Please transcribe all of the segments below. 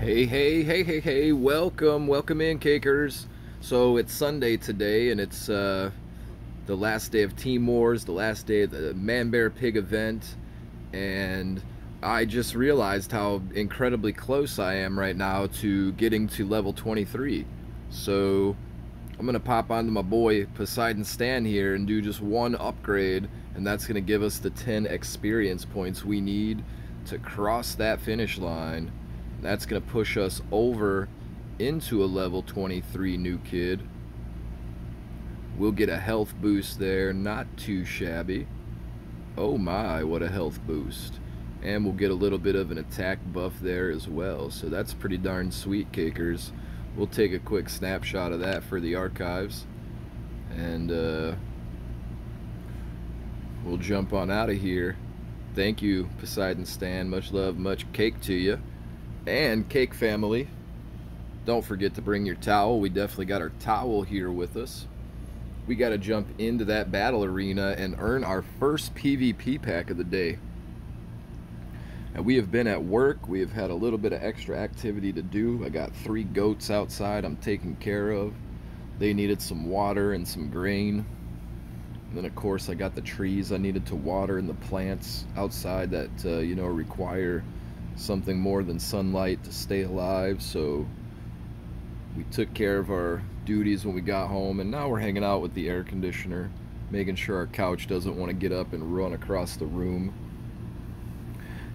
Hey, hey, hey, hey, hey, welcome, welcome in, Cakers. So it's Sunday today, and it's uh, the last day of Team Wars, the last day of the Man Bear Pig event, and I just realized how incredibly close I am right now to getting to level 23. So I'm gonna pop onto my boy Poseidon Stan here and do just one upgrade, and that's gonna give us the 10 experience points we need to cross that finish line that's going to push us over into a level 23 new kid. We'll get a health boost there, not too shabby. Oh my, what a health boost. And we'll get a little bit of an attack buff there as well. So that's pretty darn sweet, Cakers. We'll take a quick snapshot of that for the archives. And uh, we'll jump on out of here. Thank you, Poseidon Stan. Much love, much cake to you and cake family. Don't forget to bring your towel. We definitely got our towel here with us. We got to jump into that battle arena and earn our first PvP pack of the day. And we have been at work. We have had a little bit of extra activity to do. I got three goats outside I'm taking care of. They needed some water and some grain. And then of course I got the trees I needed to water and the plants outside that uh, you know require something more than sunlight to stay alive so we took care of our duties when we got home and now we're hanging out with the air conditioner making sure our couch doesn't want to get up and run across the room.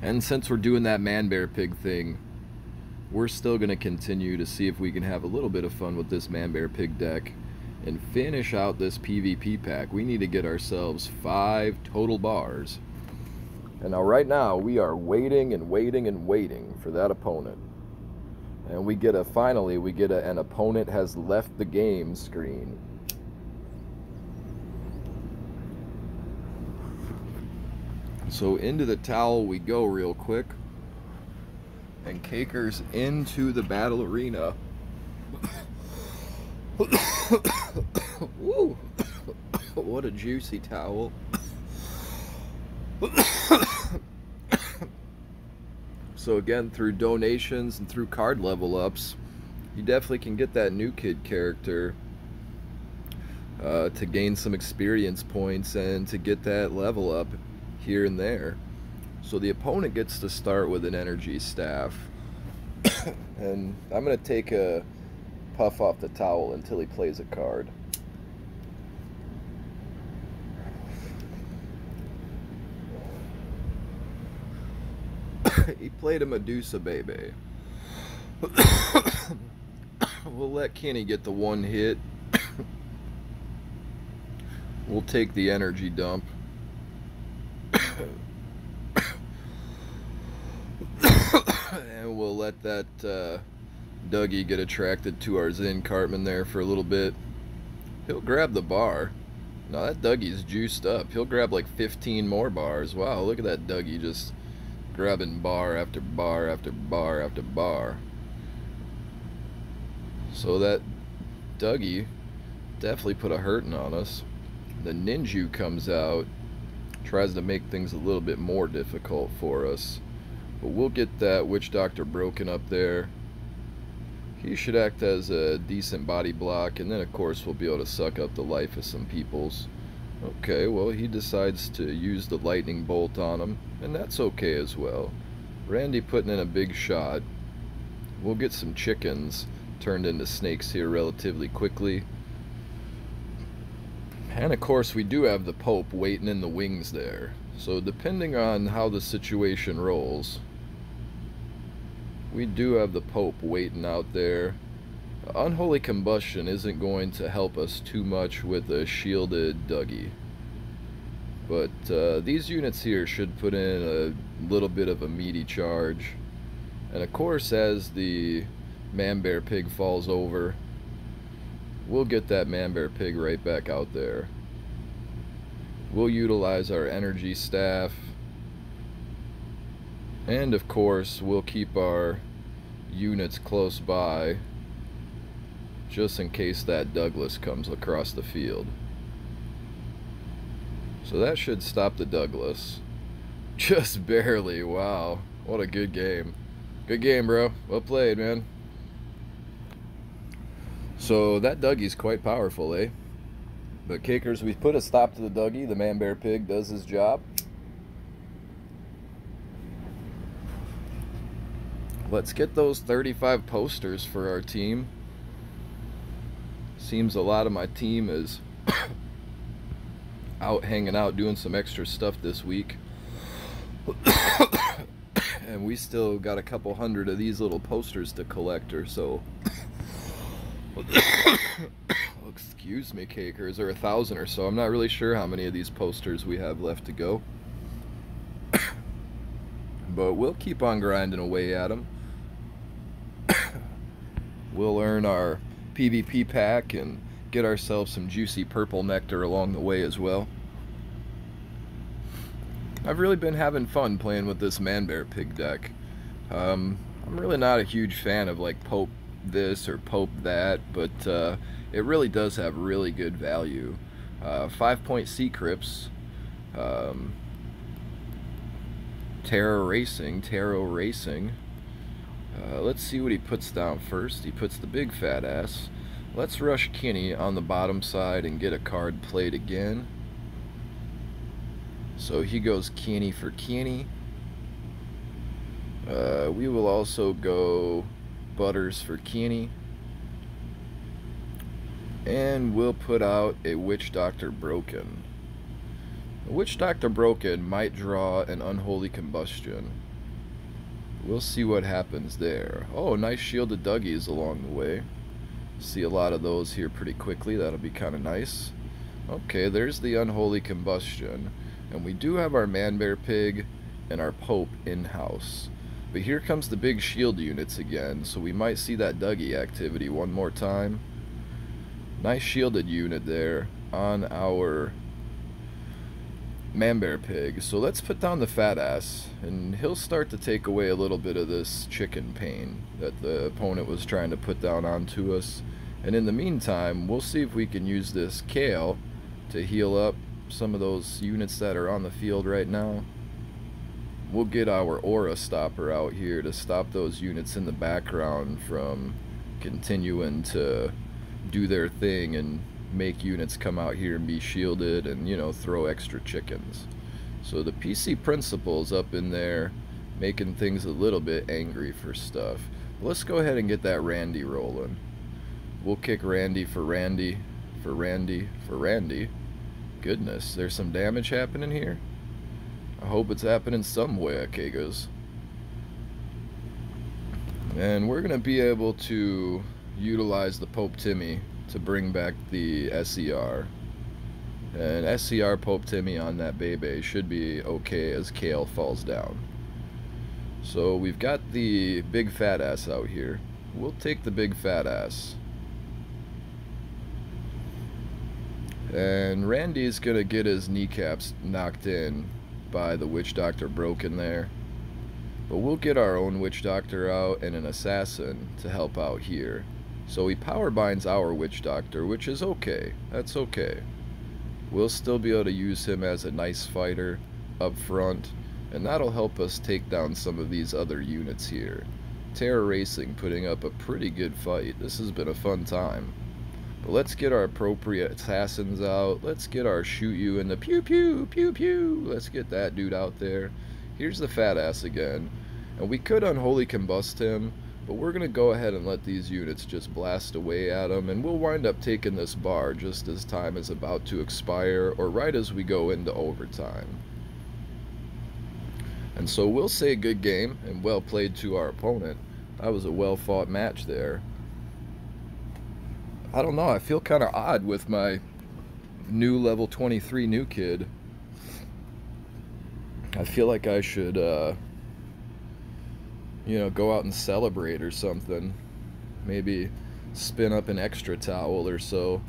And since we're doing that man bear pig thing we're still going to continue to see if we can have a little bit of fun with this man bear pig deck and finish out this PvP pack. We need to get ourselves five total bars and now right now we are waiting and waiting and waiting for that opponent. And we get a, finally, we get a, an opponent has left the game screen. So into the towel we go real quick. And Cakers into the battle arena. Woo! what a juicy towel. so again, through donations and through card level ups, you definitely can get that new kid character uh, to gain some experience points and to get that level up here and there. So the opponent gets to start with an energy staff. and I'm going to take a puff off the towel until he plays a card. he played a Medusa baby. we'll let Kenny get the one hit. we'll take the energy dump. and we'll let that uh, Dougie get attracted to our Zen Cartman there for a little bit. He'll grab the bar. Now that Dougie's juiced up. He'll grab like 15 more bars. Wow, look at that Dougie just grabbing bar after bar after bar after bar. So that Dougie definitely put a hurting on us. The Ninjew comes out, tries to make things a little bit more difficult for us. But we'll get that Witch Doctor Token up there. He should act as a decent body block, and then of course we'll be able to suck up the life of some peoples. Okay, well, he decides to use the lightning bolt on him, and that's okay as well. Randy putting in a big shot. We'll get some chickens turned into snakes here relatively quickly. And of course, we do have the Pope waiting in the wings there. So depending on how the situation rolls, we do have the Pope waiting out there Unholy Combustion isn't going to help us too much with a shielded Dougie. But uh, these units here should put in a little bit of a meaty charge. And of course, as the Man Bear Pig falls over, we'll get that Man Bear Pig right back out there. We'll utilize our energy staff. And of course, we'll keep our units close by just in case that Douglas comes across the field. So that should stop the Douglas. Just barely, wow. What a good game. Good game, bro. Well played, man. So that Dougie's quite powerful, eh? But Cakers, we put a stop to the Dougie. The Man Bear Pig does his job. Let's get those 35 posters for our team. Seems a lot of my team is out hanging out doing some extra stuff this week. and we still got a couple hundred of these little posters to collect or so. excuse me, cakers, or a thousand or so. I'm not really sure how many of these posters we have left to go. but we'll keep on grinding away at them. we'll earn our PvP pack and get ourselves some juicy purple nectar along the way as well. I've really been having fun playing with this Man Bear Pig deck. Um, I'm really not a huge fan of like Pope this or Pope that, but uh, it really does have really good value. Uh, five point Sea Crypts, um, Terror Racing, Tarot Racing. Uh, let's see what he puts down first. He puts the big fat ass. Let's rush Kinney on the bottom side and get a card played again. So he goes Kinney for Kinney. Uh, we will also go Butters for Kinney and we'll put out a Witch Doctor Token. A Witch Doctor Token might draw an Unholy Combustion. We'll see what happens there. Oh, nice shielded Dougies along the way. See a lot of those here pretty quickly. That'll be kind of nice. Okay, there's the Unholy Combustion. And we do have our Man Bear Pig and our Pope in-house. But here comes the big shield units again, so we might see that Dougie activity one more time. Nice shielded unit there on our Manbear Pig. So let's put down the fat ass, and he'll start to take away a little bit of this chicken pain that the opponent was trying to put down onto us. And in the meantime, we'll see if we can use this Kale to heal up some of those units that are on the field right now. We'll get our Aura Stopper out here to stop those units in the background from continuing to do their thing and make units come out here and be shielded and you know throw extra chickens. So the PC Principal's up in there making things a little bit angry for stuff. Let's go ahead and get that Randy rolling. We'll kick Randy for Randy for Randy for Randy. Goodness there's some damage happening here? I hope it's happening somewhere Cakers and we're gonna be able to utilize the Pope Timmy to bring back the SCR. And SCR Pope Timmy on that Bebe should be okay as Kale falls down. So we've got the big fat ass out here. We'll take the big fat ass. And Randy's gonna get his kneecaps knocked in by the witch doctor token there. But we'll get our own witch doctor out and an assassin to help out here. So he power binds our Witch Doctor, which is okay. That's okay. We'll still be able to use him as a nice fighter up front, and that'll help us take down some of these other units here. Terror Racing putting up a pretty good fight. This has been a fun time. But let's get our appropriate assassins out. Let's get our shoot you in the pew pew pew pew. Let's get that dude out there. Here's the fat ass again. And we could unholy combust him, but we're going to go ahead and let these units just blast away at them, and we'll wind up taking this bar just as time is about to expire, or right as we go into overtime. And so we'll say a good game, and well played to our opponent. That was a well fought match there. I don't know, I feel kind of odd with my new level 23 new kid. I feel like I should, uh, you know, go out and celebrate or something. Maybe spin up an extra towel or so.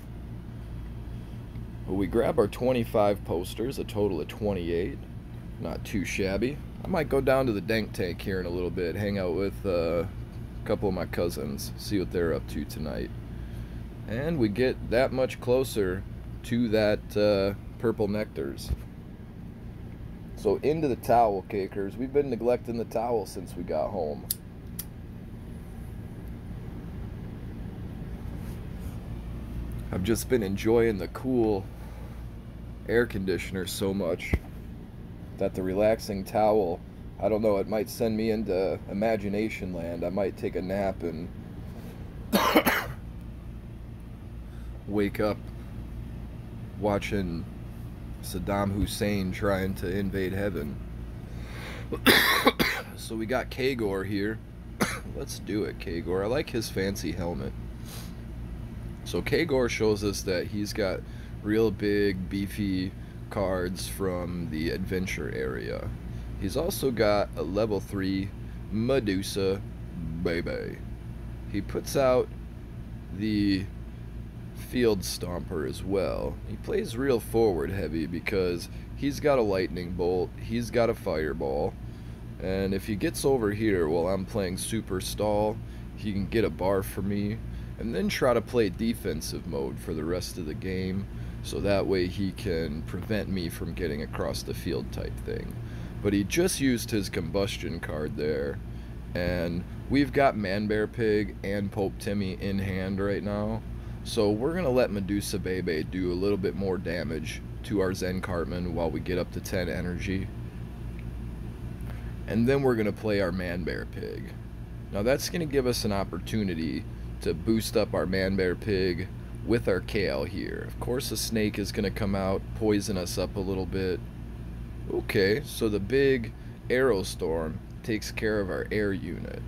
We grab our 25 posters, a total of 28. Not too shabby. I might go down to the dank tank here in a little bit, hang out with uh, a couple of my cousins, see what they're up to tonight. And we get that much closer to that uh, purple nectars. So into the towel kickers. We've been neglecting the towel since we got home. I've just been enjoying the cool air conditioner so much that the relaxing towel, I don't know, it might send me into imagination land. I might take a nap and wake up watching Saddam Hussein trying to invade heaven. so we got Kagor here. Let's do it, Kagor. I like his fancy helmet. So Kagor shows us that he's got real big, beefy cards from the adventure area. He's also got a level 3 Medusa Baby. He puts out the Field Stomper as well. He plays real forward heavy because he's got a Lightning Bolt, he's got a Fireball, and if he gets over here while I'm playing Super Stall, he can get a bar for me and then try to play defensive mode for the rest of the game so that way he can prevent me from getting across the field type thing. But he just used his combustion card there and we've got Manbear Pig and Pope Timmy in hand right now. So we're going to let Medusa Bebe do a little bit more damage to our Zen Cartman while we get up to 10 energy. And then we're going to play our Manbear Pig. Now that's going to give us an opportunity to boost up our Manbear Pig with our Kale here. Of course the snake is going to come out, poison us up a little bit. Okay, so the big Arrow Storm takes care of our air unit.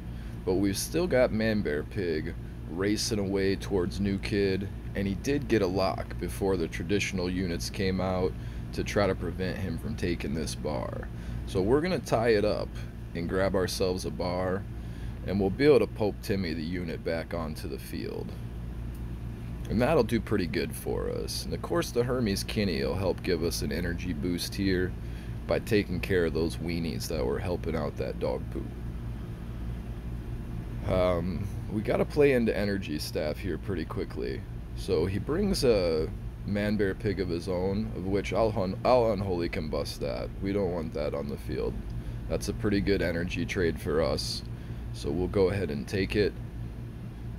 But we've still got Manbear Pig racing away towards New Kid, and he did get a lock before the traditional units came out to try to prevent him from taking this bar. So we're going to tie it up and grab ourselves a bar, and we'll be able to Pope Timmy the unit back onto the field. And that'll do pretty good for us. And of course the Hermes Kinney will help give us an energy boost here by taking care of those weenies that were helping out that dog poop. Um, we got to play into energy staff here pretty quickly. So he brings a Manbear Pig of his own, of which I'll, hun- I'll unholy combust that. We don't want that on the field. That's a pretty good energy trade for us. So we'll go ahead and take it.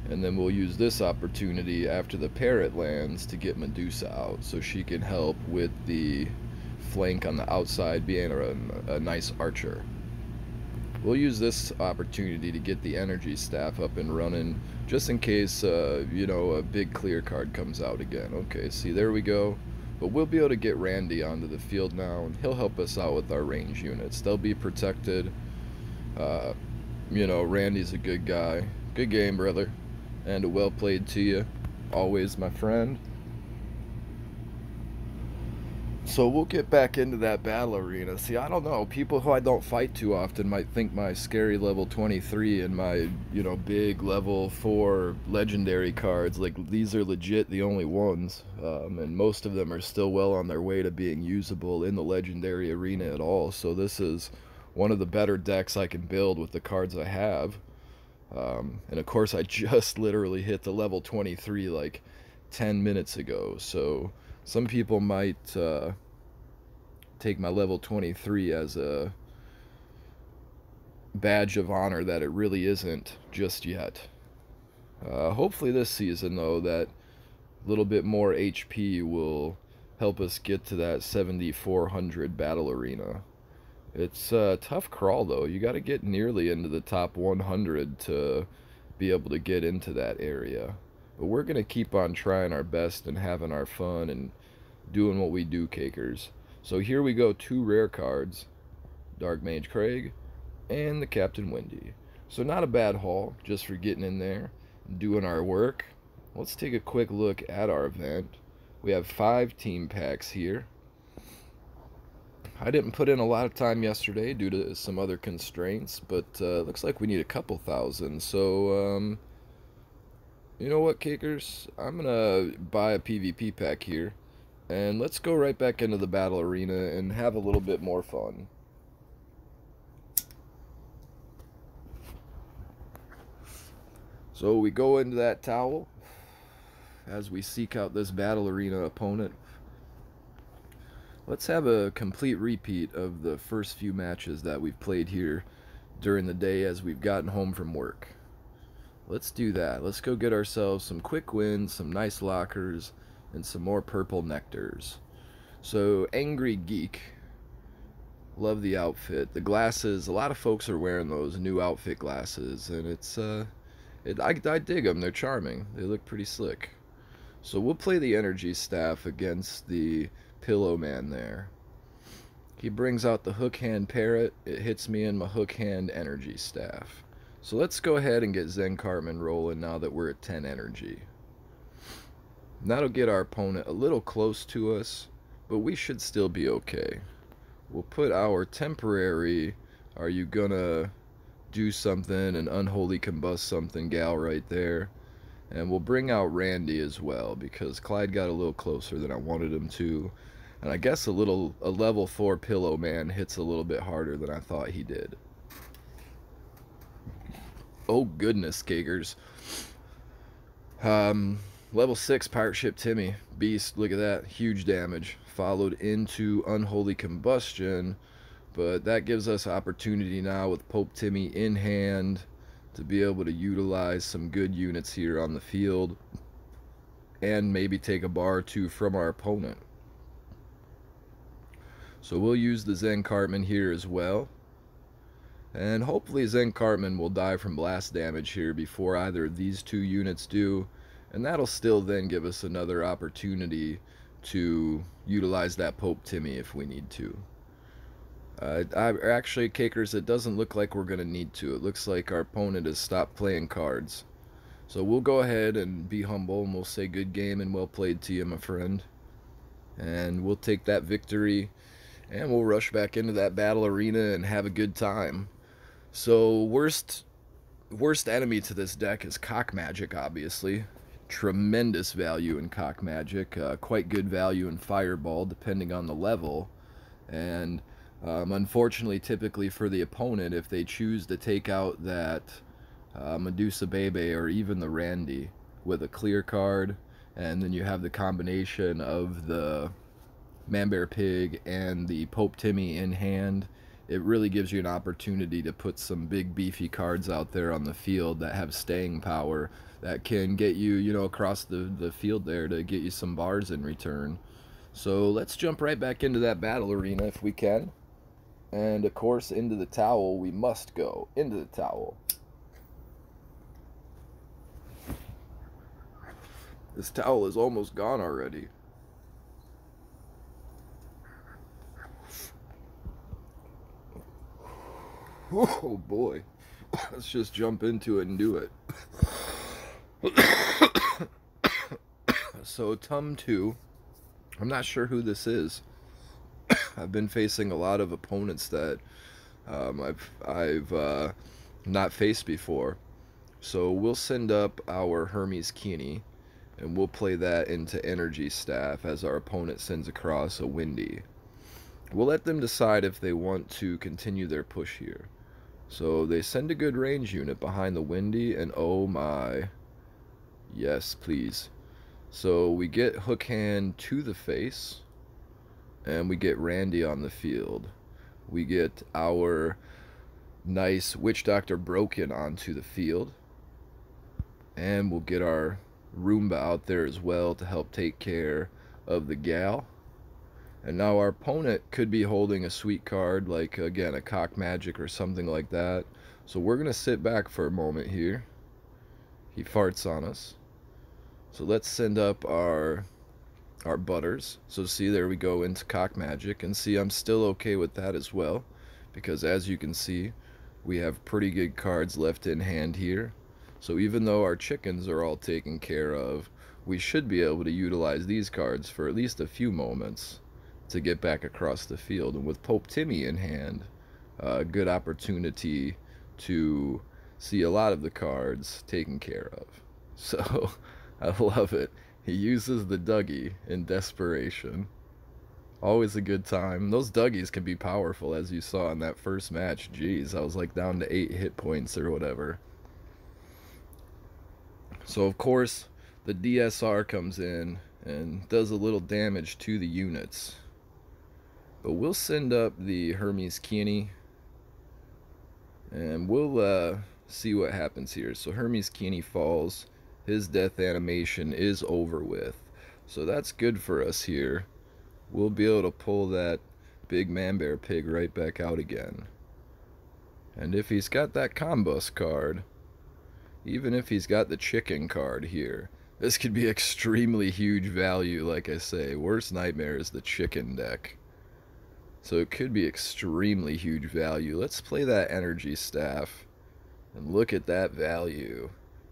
And then we'll use this opportunity after the parrot lands to get Medusa out so she can help with the flank on the outside being a, a nice archer. We'll use this opportunity to get the energy staff up and running just in case, uh, you know, a big clear card comes out again. Okay, see, there we go. But we'll be able to get Randy onto the field now, and he'll help us out with our range units. They'll be protected. Uh, you know, Randy's a good guy. Good game, brother and a well played to you. Always, my friend. So we'll get back into that battle arena. See, I don't know. People who I don't fight too often might think my scary level 23 and my, you know, big level 4 legendary cards, like these are legit the only ones. Um, and most of them are still well on their way to being usable in the legendary arena at all. So this is one of the better decks I can build with the cards I have. Um, and of course, I just literally hit the level 23 like 10 minutes ago. So some people might uh, take my level 23 as a badge of honor that it really isn't just yet. Uh, hopefully this season, though, that a little bit more HP will help us get to that 7400 battle arena. It's a tough crawl though. You got to get nearly into the top 100 to be able to get into that area. But we're going to keep on trying our best and having our fun and doing what we do, cakers. So here we go, two rare cards. Dark Mage Craig and the Captain Wendy. So not a bad haul, just for getting in there, and doing our work. Let's take a quick look at our event. We have five team packs here. I didn't put in a lot of time yesterday due to some other constraints, but uh, looks like we need a couple thousand. So, um, you know what, Cakers? I'm going to buy a PvP pack here, and let's go right back into the battle arena and have a little bit more fun. So we go into that towel as we seek out this battle arena opponent Let's have a complete repeat of the first few matches that we've played here during the day as we've gotten home from work. let's do that. Let's go get ourselves some quick wins, some nice lockers, and some more purple nectars. So, Angry Geek. Love the outfit. The glasses, a lot of folks are wearing those new outfit glasses, and it's, uh, it, I, I dig them. They're charming. They look pretty slick. So we'll play the energy staff against the pillow man there. He brings out the hook hand parrot. It hits me in my hook hand energy staff. So let's go ahead and get Zen Cartman rolling now that we're at 10 energy. That'll get our opponent a little close to us, but we should still be okay. We'll put our temporary, are you gonna do something and unholy combust something gal right there. And we'll bring out Randy as well because Clyde got a little closer than I wanted him to. And I guess a little a level 4 pillow man hits a little bit harder than I thought he did. Oh goodness, Cakers. Um, level 6 pirate ship Timmy. Beast, look at that. Huge damage. Followed into unholy combustion. But that gives us opportunity now with Pope Timmy in hand to be able to utilize some good units here on the field and maybe take a bar or two from our opponent. So we'll use the Zen Cartman here as well. And hopefully Zen Cartman will die from blast damage here before either of these two units do. And that'll still then give us another opportunity to utilize that Pope Timmy if we need to. Uh, I, actually, Cakers, it doesn't look like we're going to need to. It looks like our opponent has stopped playing cards. So we'll go ahead and be humble and we'll say good game and well played to you, my friend. And we'll take that victory and we'll rush back into that battle arena and have a good time. So worst worst enemy to this deck is Cock Magic, obviously. Tremendous value in Cock Magic. Uh, quite good value in Fireball, depending on the level. And um, unfortunately, typically for the opponent, if they choose to take out that uh, Medusa Bebe or even the Randy with a clear card, and then you have the combination of the Manbear Pig and the Pope Timmy in hand, it really gives you an opportunity to put some big beefy cards out there on the field that have staying power that can get you, you know, across the, the field there to get you some bars in return. So let's jump right back into that battle arena if we can. And of course, into the towel we must go. Into the towel. This towel is almost gone already. Oh boy. Let's just jump into it and do it. so, Tum 2. I'm not sure who this is. I've been facing a lot of opponents that um, I've I've uh, not faced before. So we'll send up our Hermes Keeney, and we'll play that into Energy Staff as our opponent sends across a Windy. We'll let them decide if they want to continue their push here. So they send a good range unit behind the Windy, and oh my. Yes, please. So we get Hook Hand to the face and we get Randy on the field. We get our nice Witch Doctor Token onto the field. And we'll get our Roomba out there as well to help take care of the gal. And now our opponent could be holding a sweet card, like, again, a Cock Magic or something like that. So we're going to sit back for a moment here. He farts on us. So let's send up our our butters. So see there we go into cock magic and see I'm still okay with that as well because as you can see we have pretty good cards left in hand here. So even though our chickens are all taken care of, we should be able to utilize these cards for at least a few moments to get back across the field. And with Pope Timmy in hand, a uh, good opportunity to see a lot of the cards taken care of. So I love it. He uses the Dougie in desperation. Always a good time. Those Dougies can be powerful, as you saw in that first match. Jeez, I was like down to 8 hit points or whatever. So, of course, the DSR comes in and does a little damage to the units. But we'll send up the Hermes Keeney. And we'll uh, see what happens here. So Hermes Keeney falls. His death animation is over with. So that's good for us here. We'll be able to pull that big man bear pig right back out again. And if he's got that combust card, even if he's got the chicken card here, this could be extremely huge value, like I say. Worst nightmare is the chicken deck. So it could be extremely huge value. Let's play that energy staff. And look at that value.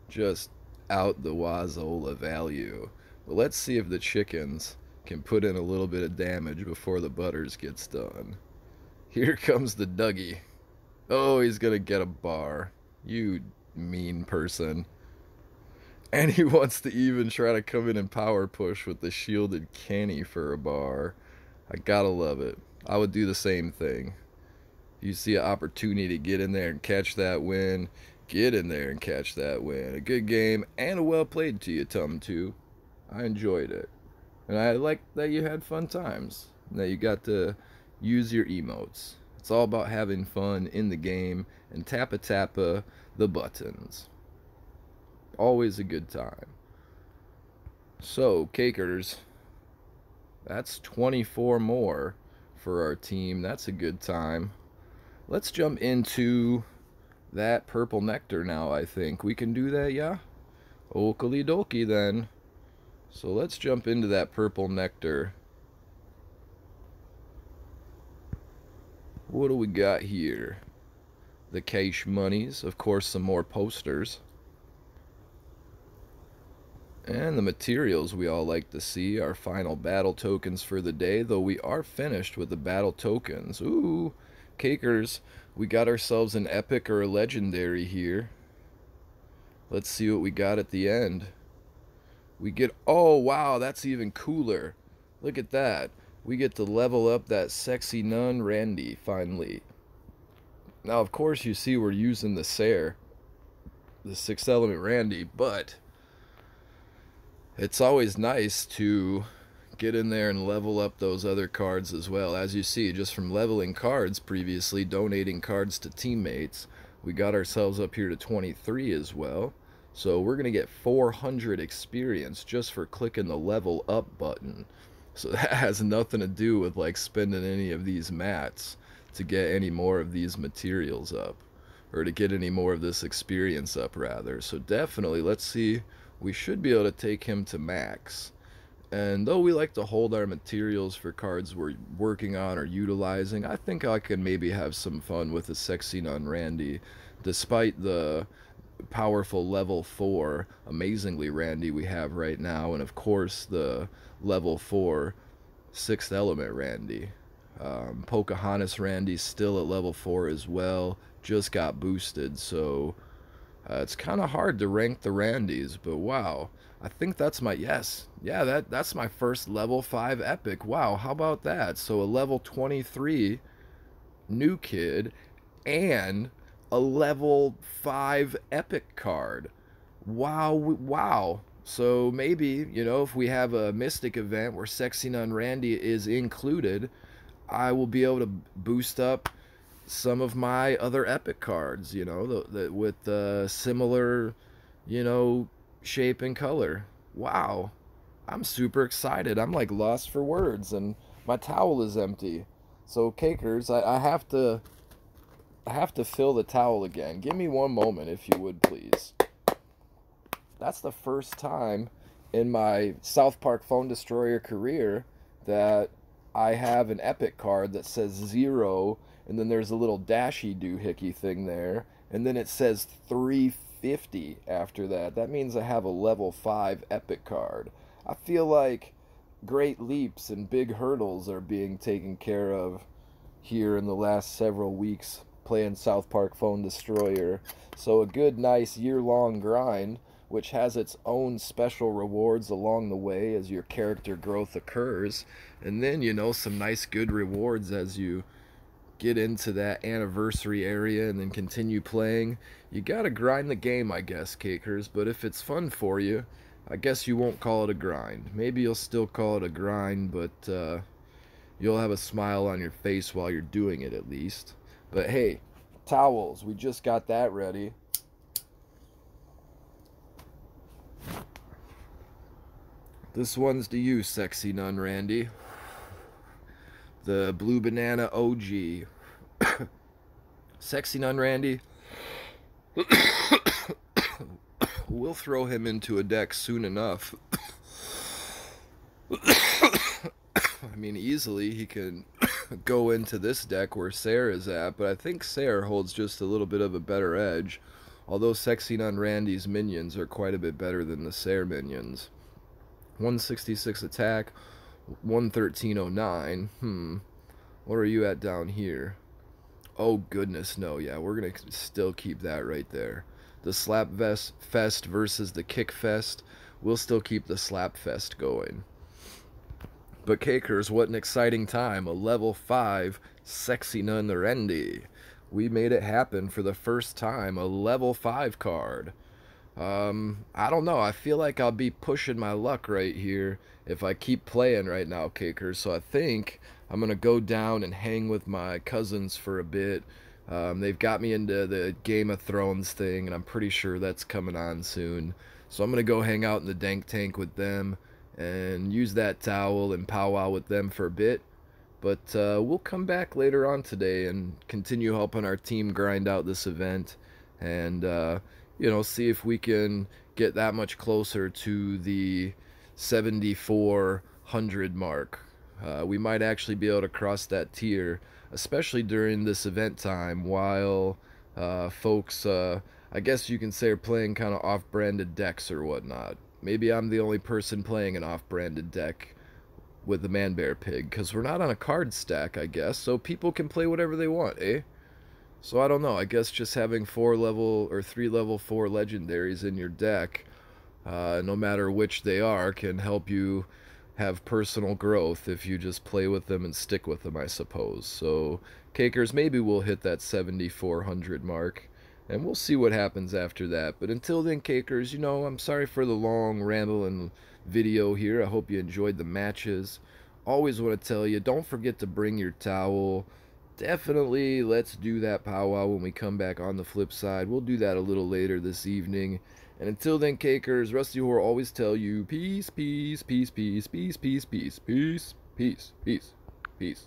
Just out the wazola value. But let's see if the chickens can put in a little bit of damage before the butters gets done. Here comes the Dougie. Oh, he's gonna get a bar. You mean person. And he wants to even try to come in and power push with the shielded canny for a bar. I gotta love it. I would do the same thing. You see an opportunity to get in there and catch that win, get in there and catch that win. A good game and a well played to you, Tum 2. I enjoyed it. And I like that you had fun times. That you got to use your emotes. It's all about having fun in the game and tappa tappa the buttons. Always a good time. So, Cakers, that's 24 more for our team. That's a good time. Let's jump into that purple nectar now, I think. We can do that, yeah? Oakley dokie then. So let's jump into that purple nectar. What do we got here? The cash monies, of course some more posters. And the materials we all like to see, our final battle tokens for the day, though we are finished with the battle tokens. Ooh, cakers, we got ourselves an epic or a legendary here. Let's see what we got at the end. We get, oh wow, that's even cooler. Look at that. We get to level up that sexy nun Randy, finally. Now, of course, you see we're using the Sair, the sixth element Randy, but it's always nice to get in there and level up those other cards as well. As you see, just from leveling cards previously, donating cards to teammates, we got ourselves up here to 23 as well. So we're going to get 400 experience just for clicking the level up button. So that has nothing to do with like spending any of these mats to get any more of these materials up. Or to get any more of this experience up rather. So definitely, let's see. We should be able to take him to max. And though we like to hold our materials for cards we're working on or utilizing, I think I can maybe have some fun with a Sexy Nun Randy, despite the powerful level 4 amazingly randy we have right now and of course the level 4 sixth element randy um, pocahontas randy's still at level 4 as well just got boosted so uh, it's kind of hard to rank the randys but wow i think that's my yes yeah that that's my first level 5 epic wow how about that so a level 23 new kid and a level 5 epic card. Wow, wow. So maybe, you know, if we have a Mystic event where Sexy Nun Randy is included, I will be able to boost up some of my other epic cards, you know, the, the, with uh, similar, you know, shape and color. Wow. I'm super excited. I'm like lost for words and my towel is empty. So, cakers, I, I have to I have to fill the towel again. Give me one moment, if you would, please. That's the first time in my South Park Phone Destroyer career that I have an epic card that says zero, and then there's a little dashy doohickey thing there, and then it says 350 after that. That means I have a level 5 epic card. I feel like great leaps and big hurdles are being taken care of here in the last several weeks playing South Park Phone Destroyer. So a good, nice year-long grind, which has its own special rewards along the way as your character growth occurs. And then, you know, some nice good rewards as you get into that anniversary area and then continue playing. You gotta grind the game, I guess, Cakers, but if it's fun for you, I guess you won't call it a grind. Maybe you'll still call it a grind, but uh, you'll have a smile on your face while you're doing it at least. But hey, towels, we just got that ready. This one's to you, sexy nun Randy. The Blue Banana OG. sexy nun Randy. we'll throw him into a deck soon enough. I mean, easily he can go into this deck where Sayre is at, but I think Sayre holds just a little bit of a better edge. Although Sexy Nun Randy's minions are quite a bit better than the Sayre minions. 166 attack, 11309. Hmm. What are you at down here? Oh goodness, no. Yeah, we're going to still keep that right there. The Slap Vest Fest versus the Kick Fest. We'll still keep the Slap Fest going. But Cakers, what an exciting time. A level 5 Sexy Nun Randy. We made it happen for the first time. A level 5 card. Um, I don't know. I feel like I'll be pushing my luck right here if I keep playing right now, Cakers. So I think I'm going to go down and hang with my cousins for a bit. Um, they've got me into the Game of Thrones thing, and I'm pretty sure that's coming on soon. So I'm going to go hang out in the Dank Tank with them and use that towel and powwow with them for a bit. But uh, we'll come back later on today and continue helping our team grind out this event and, uh, you know, see if we can get that much closer to the 7,400 mark. Uh, we might actually be able to cross that tier, especially during this event time while uh, folks, uh, I guess you can say, are playing kind of off branded decks or whatnot. Maybe I'm the only person playing an off-branded deck with the Man-Bear Pig, because we're not on a card stack, I guess, so people can play whatever they want, eh? So I don't know, I guess just having four level, or three level four legendaries in your deck, uh, no matter which they are, can help you have personal growth if you just play with them and stick with them, I suppose. So, Cakers, maybe we'll hit that 7,400 mark and we'll see what happens after that. But until then, Cakers, you know, I'm sorry for the long ramble and video here. I hope you enjoyed the matches. Always want to tell you, don't forget to bring your towel. Definitely, let's do that powwow when we come back on the flip side. We'll do that a little later this evening. And until then, Cakers, Rusty Horror always tell you, peace, peace, peace, peace, peace, peace, peace, peace, peace, peace, peace.